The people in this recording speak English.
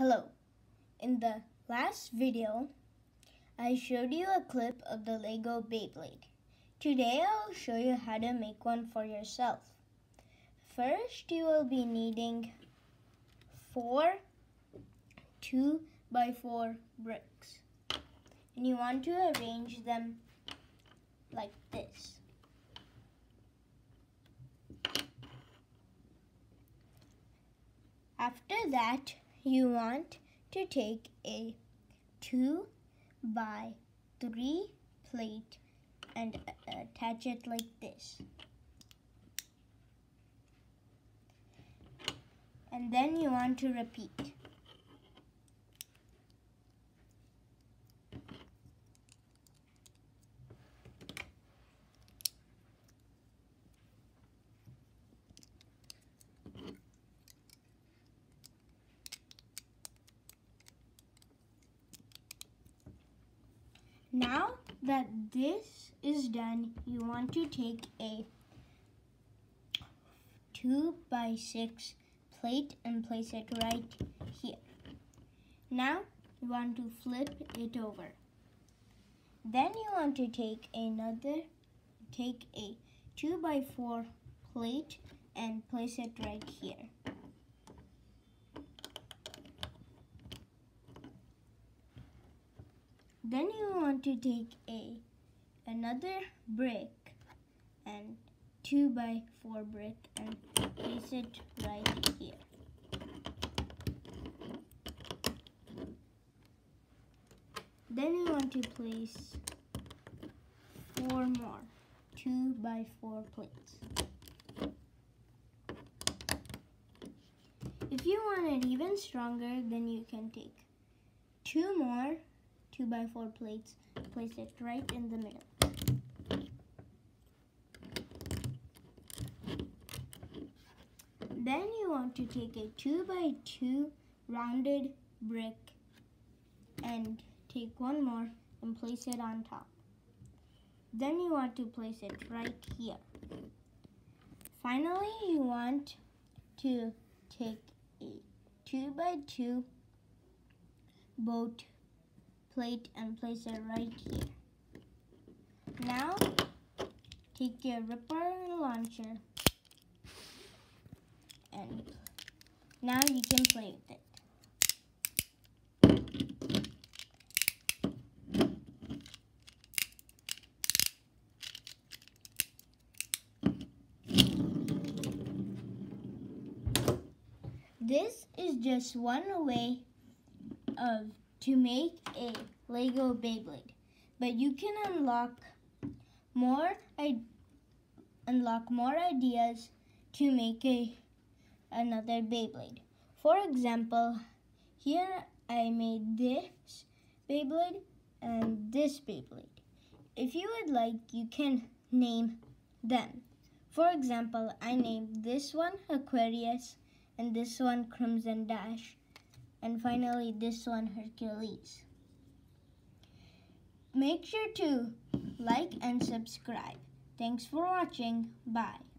Hello. In the last video, I showed you a clip of the Lego Beyblade. Today I'll show you how to make one for yourself. First, you will be needing four 2 by 4 bricks. And you want to arrange them like this. After that, you want to take a 2 by 3 plate and uh, attach it like this. And then you want to repeat. Now that this is done, you want to take a 2 by 6 plate and place it right here. Now you want to flip it over. Then you want to take another, take a 2 by 4 plate and place it right here. Then you want to take a another brick and 2 by 4 brick and place it right here. Then you want to place four more 2 by 4 plates. If you want it even stronger, then you can take two more 2 by 4 plates, place it right in the middle. Then you want to take a 2 by 2 rounded brick and take one more and place it on top. Then you want to place it right here. Finally, you want to take a 2 by 2 boat plate and place it right here. Now, take your ripper and launcher and now you can play with it. This is just one way of to make a Lego Beyblade. But you can unlock more I unlock more ideas to make a another Beyblade. For example, here I made this Beyblade and this Beyblade. If you would like, you can name them. For example, I named this one Aquarius and this one Crimson Dash and finally this one Hercules. Make sure to like and subscribe. Thanks for watching. Bye.